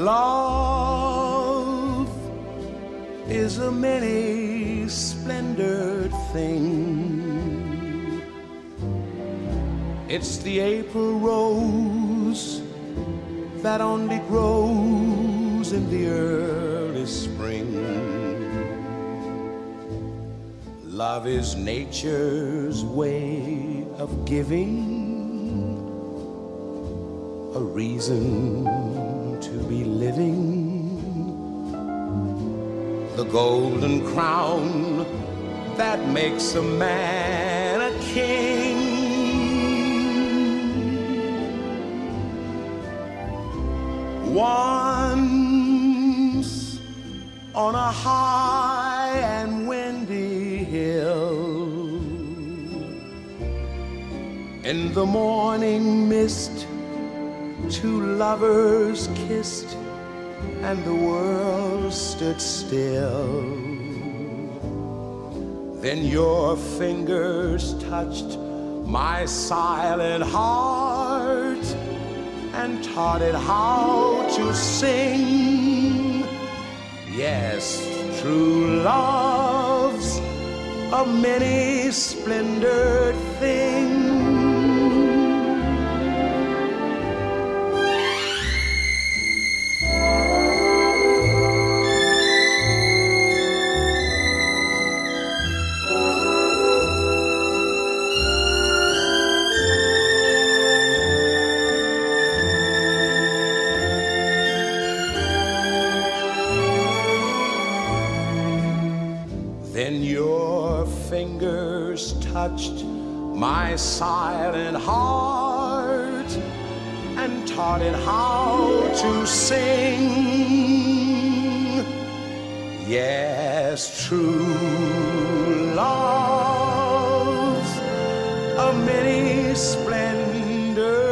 Love is a many splendored thing. It's the April rose that only grows in the early spring. Love is nature's way of giving a reason to be living. The golden crown that makes a man a king. Once on a high and windy hill, in the morning mist two lovers kissed and the world stood still. Then your fingers touched my silent heart and taught it how to sing. Yes, true love's a many splendored Then your fingers touched my silent heart and taught it how to sing. Yes, true love's a many splendor.